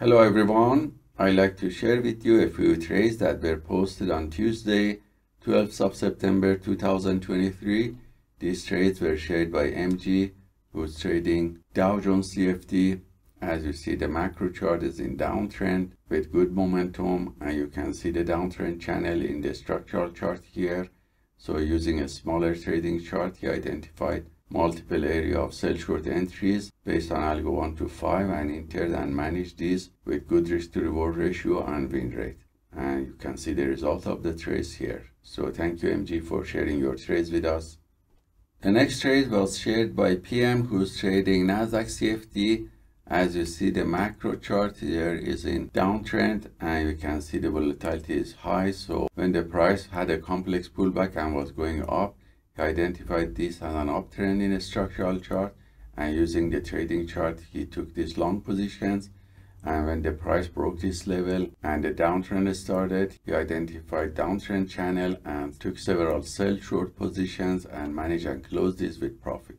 Hello everyone, I'd like to share with you a few trades that were posted on Tuesday, 12th of September 2023. These trades were shared by MG, who's trading Dow Jones CFD. As you see, the macro chart is in downtrend with good momentum, and you can see the downtrend channel in the structural chart here. So using a smaller trading chart, he identified multiple area of sell short entries based on algo 1 to 5 and entered and managed these with good risk to reward ratio and win rate. And you can see the result of the trades here. So thank you mg for sharing your trades with us. The next trade was shared by pm who's trading nasdaq cfd as you see the macro chart here is in downtrend and you can see the volatility is high. So when the price had a complex pullback and was going up he identified this as an uptrend in a structural chart and using the trading chart he took these long positions and when the price broke this level and the downtrend started he identified downtrend channel and took several sell short positions and managed and closed this with profit.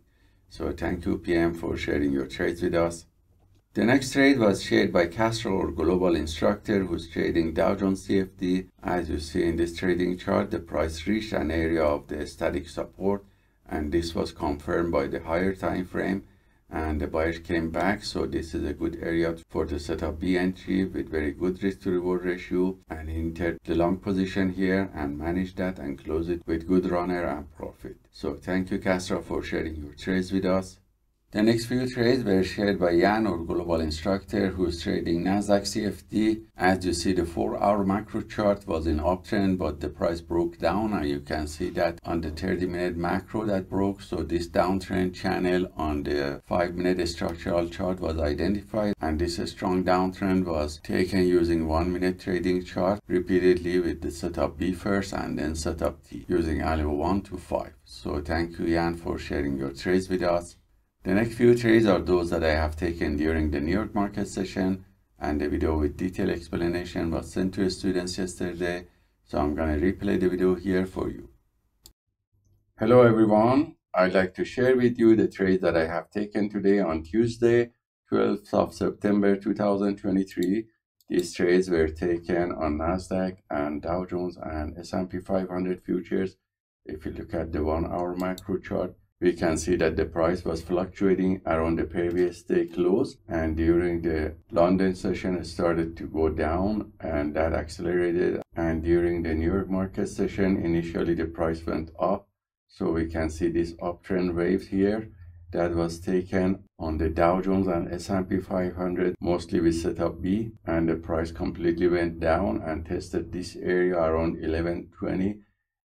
So thank you pm for sharing your trades with us the next trade was shared by Castro or Global Instructor who's trading Dow Jones CFD. As you see in this trading chart, the price reached an area of the static support and this was confirmed by the higher time frame and the buyers came back so this is a good area for the setup B entry with very good risk to reward ratio and entered the long position here and managed that and close it with good runner and profit. So thank you Castro for sharing your trades with us. The next few trades were shared by Jan or Global Instructor who's trading Nasdaq CFD. As you see the 4 hour macro chart was in uptrend but the price broke down and you can see that on the 30 minute macro that broke so this downtrend channel on the 5 minute structural chart was identified and this strong downtrend was taken using 1 minute trading chart repeatedly with the setup B first and then setup T using algo 1 to 5. So thank you Jan for sharing your trades with us. The next few trades are those that I have taken during the New York market session and the video with detailed explanation was sent to students yesterday so I'm gonna replay the video here for you. Hello everyone, I'd like to share with you the trades that I have taken today on Tuesday 12th of September 2023. These trades were taken on Nasdaq and Dow Jones and S&P 500 futures. If you look at the one hour macro chart, we can see that the price was fluctuating around the previous day close and during the London session it started to go down and that accelerated. And during the New York market session initially the price went up. So we can see this uptrend wave here that was taken on the Dow Jones and S&P 500 mostly with setup B and the price completely went down and tested this area around 1120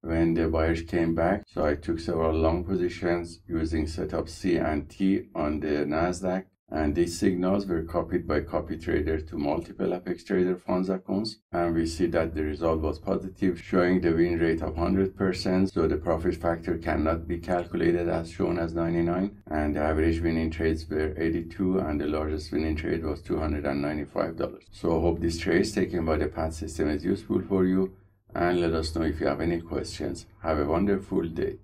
when the buyers came back. So I took several long positions using setup C and T on the NASDAQ. And these signals were copied by copy trader to multiple Apex Trader funds accounts. And we see that the result was positive, showing the win rate of 100%. So the profit factor cannot be calculated as shown as 99. And the average winning trades were 82 and the largest winning trade was $295. So I hope this trade taken by the PAAT system is useful for you and let us know if you have any questions. Have a wonderful day.